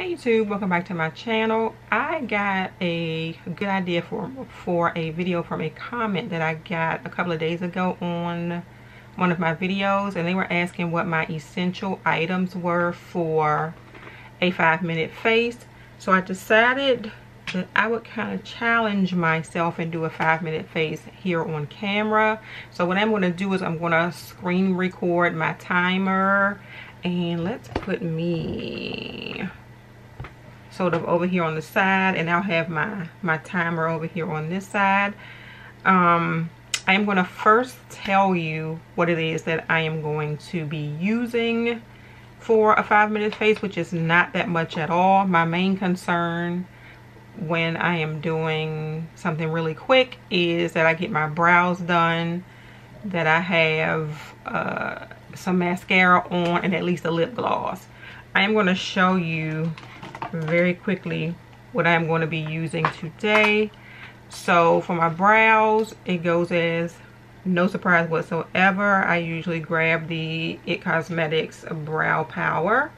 Hey YouTube, welcome back to my channel. I got a good idea for, for a video from a comment that I got a couple of days ago on one of my videos and they were asking what my essential items were for a five minute face. So I decided that I would kind of challenge myself and do a five minute face here on camera. So what I'm going to do is I'm going to screen record my timer and let's put me sort of over here on the side and I'll have my my timer over here on this side. Um, I am going to first tell you what it is that I am going to be using for a five minute face which is not that much at all. My main concern when I am doing something really quick is that I get my brows done that I have uh, some mascara on and at least a lip gloss. I am going to show you very quickly what I'm going to be using today. So for my brows, it goes as no surprise whatsoever. I usually grab the IT Cosmetics Brow Power.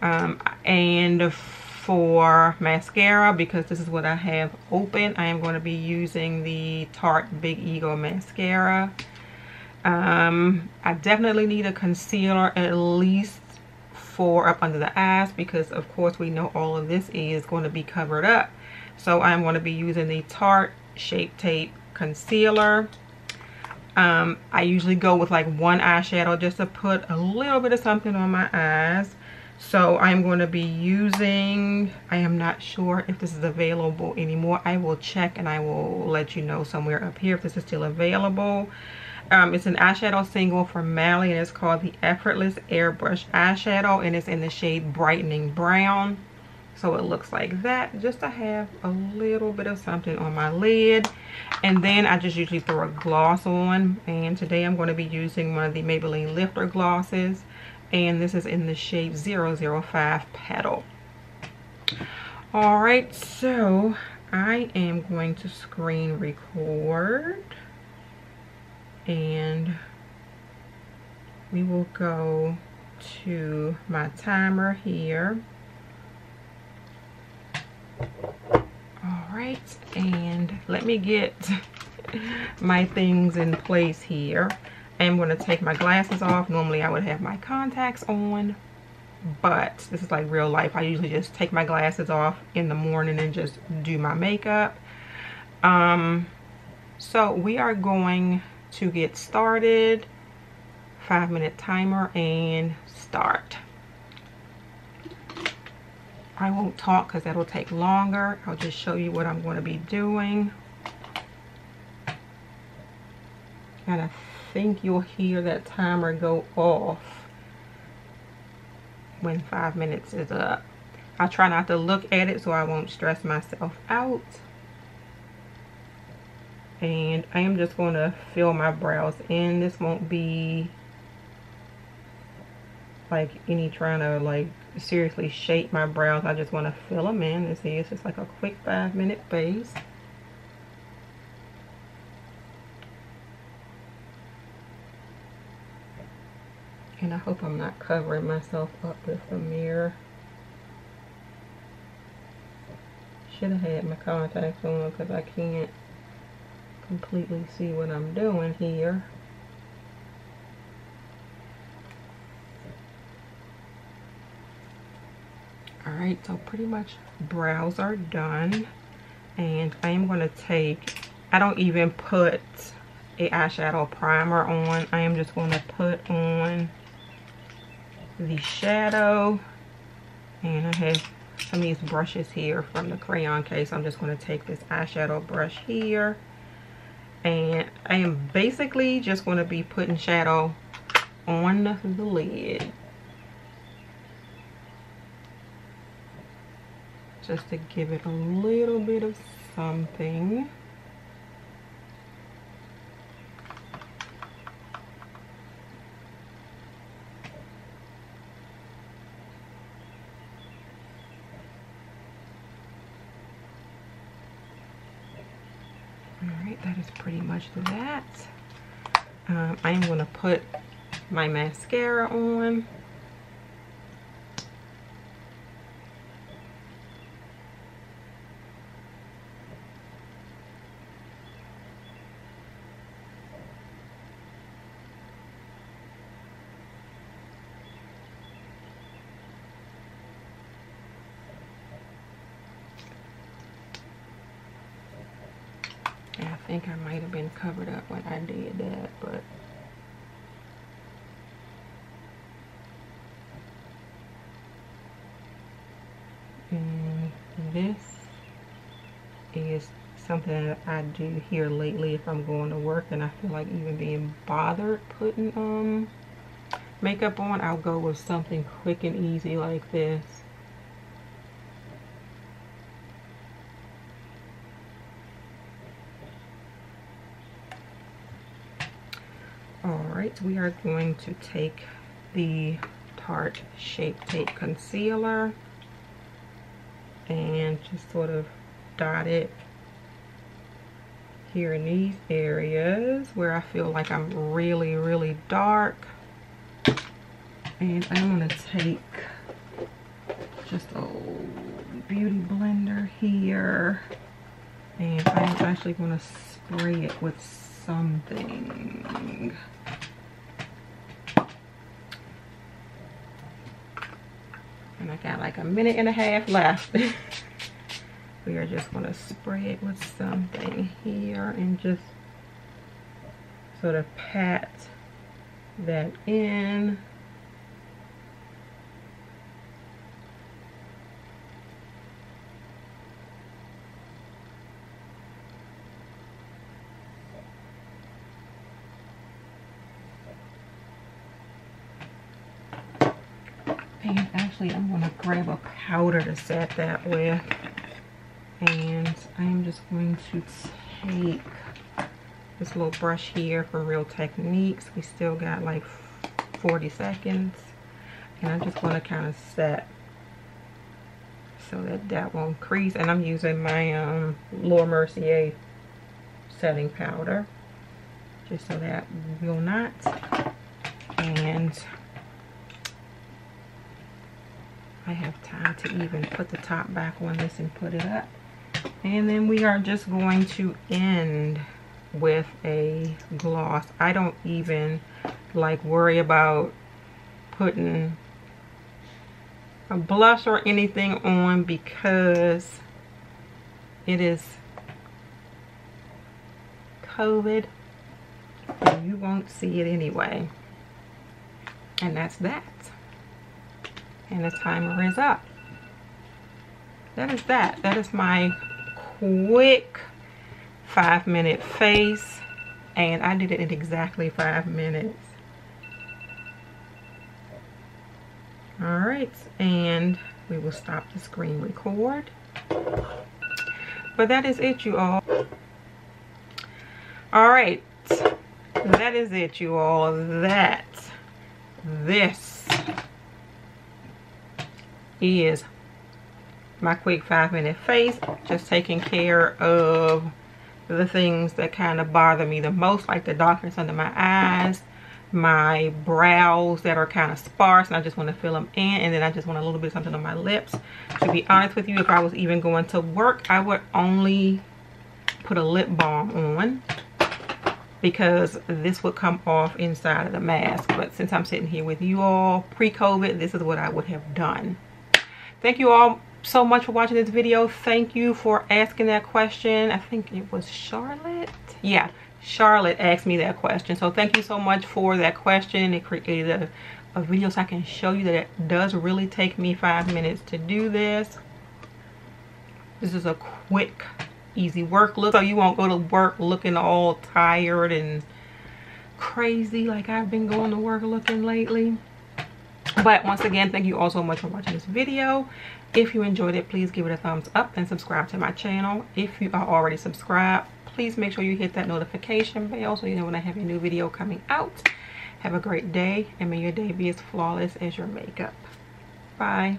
Um, and for mascara, because this is what I have open, I am going to be using the Tarte Big Ego Mascara. Um, I definitely need a concealer at least for up under the eyes because of course we know all of this is going to be covered up. So I'm going to be using the Tarte Shape Tape Concealer. Um, I usually go with like one eyeshadow just to put a little bit of something on my eyes. So I'm going to be using, I am not sure if this is available anymore. I will check and I will let you know somewhere up here if this is still available. Um, it's an eyeshadow single from Mally and it's called the Effortless Airbrush Eyeshadow and it's in the shade Brightening Brown. So it looks like that just to have a little bit of something on my lid. And then I just usually throw a gloss on. And today I'm going to be using one of the Maybelline Lifter glosses. And this is in the shade 005 Petal. Alright, so I am going to screen record. And we will go to my timer here. All right and let me get my things in place here I'm going to take my glasses off normally I would have my contacts on but this is like real life I usually just take my glasses off in the morning and just do my makeup um so we are going to get started. Five minute timer and start. I won't talk because that'll take longer. I'll just show you what I'm going to be doing. And I think you'll hear that timer go off when five minutes is up. I try not to look at it so I won't stress myself out and I am just going to fill my brows in. This won't be like any trying to like seriously shape my brows. I just want to fill them in see it's just like a quick five minute base. And I hope I'm not covering myself up with the mirror. Should have had my contacts on because I can't completely see what I'm doing here. Alright, so pretty much brows are done. And I am going to take, I don't even put a eyeshadow primer on. I am just going to put on the shadow. And I have some of these brushes here from the crayon case. I'm just going to take this eyeshadow brush here and I am basically just going to be putting shadow on the lid just to give it a little bit of something that is pretty much that. Um, I am going to put my mascara on. Think I might have been covered up when I did that, but and this is something that I do here lately if I'm going to work and I feel like even being bothered putting um makeup on, I'll go with something quick and easy like this. We are going to take the Tarte Shape Tape Concealer and just sort of dot it here in these areas where I feel like I'm really, really dark. And I'm going to take just a beauty blender here. And I'm actually going to spray it with something. And I got like a minute and a half left. we are just going to spray it with something here and just sort of pat that in. And actually I'm going to grab a powder to set that with and I'm just going to take this little brush here from Real Techniques. We still got like 40 seconds. And I'm just going to kind of set so that that won't crease. And I'm using my um, Laura Mercier setting powder just so that will not. And I have time to even put the top back on this and put it up. And then we are just going to end with a gloss. I don't even like worry about putting a blush or anything on because it is COVID you won't see it anyway. And that's that and the timer is up that is that that is my quick five minute face and I did it in exactly five minutes. All right, and we will stop the screen record. But that is it, you all. All right, that is it, you all. That, this is my quick five minute face just taking care of the things that kind of bother me the most like the darkness under my eyes my brows that are kind of sparse and I just want to fill them in and then I just want a little bit of something on my lips. To be honest with you if I was even going to work I would only put a lip balm on because this would come off inside of the mask. But since I'm sitting here with you all pre-COVID this is what I would have done thank you all so much for watching this video. Thank you for asking that question. I think it was Charlotte. Yeah, Charlotte asked me that question. So thank you so much for that question. It created a, a video so I can show you that it does really take me five minutes to do this. This is a quick, easy work look. So you won't go to work looking all tired and crazy like I've been going to work looking lately but once again thank you all so much for watching this video. If you enjoyed it please give it a thumbs up and subscribe to my channel. If you are already subscribed please make sure you hit that notification bell so you know when i have a new video coming out. Have a great day and may your day be as flawless as your makeup. Bye